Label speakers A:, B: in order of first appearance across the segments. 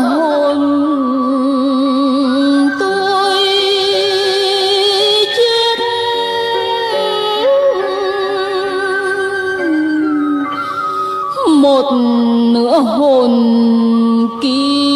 A: hồn một nửa hồn kia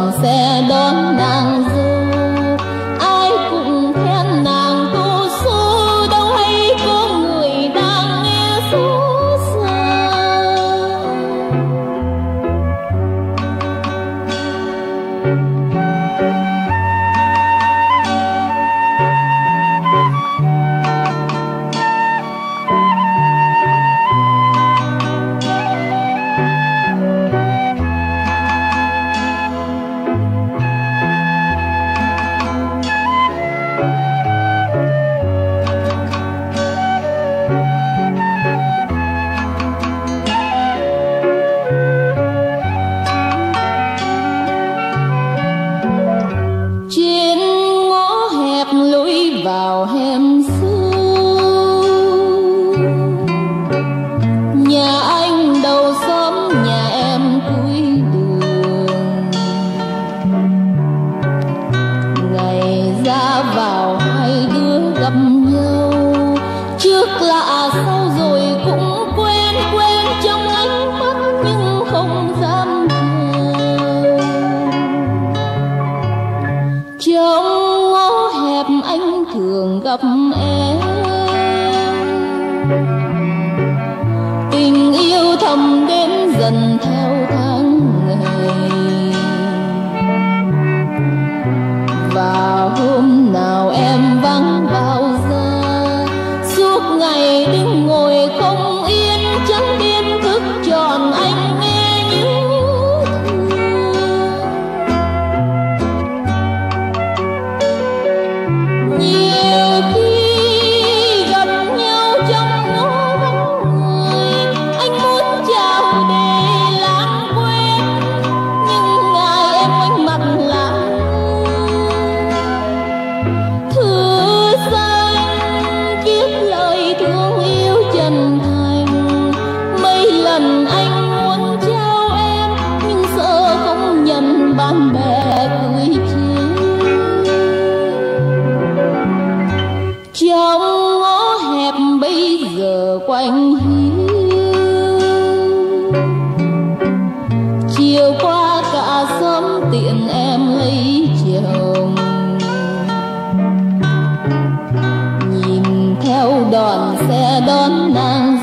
A: lòng sẽ đón nàng trên ngõ hẹp lối vào hem gặp em. lần anh muốn trao em, nhưng sợ không nhận bạn bè cười chê trong ngõ hẹp bây giờ quanh hiu chiều qua cả sớm tiện em lấy chồng. Nhìn theo đoàn xe đón nàng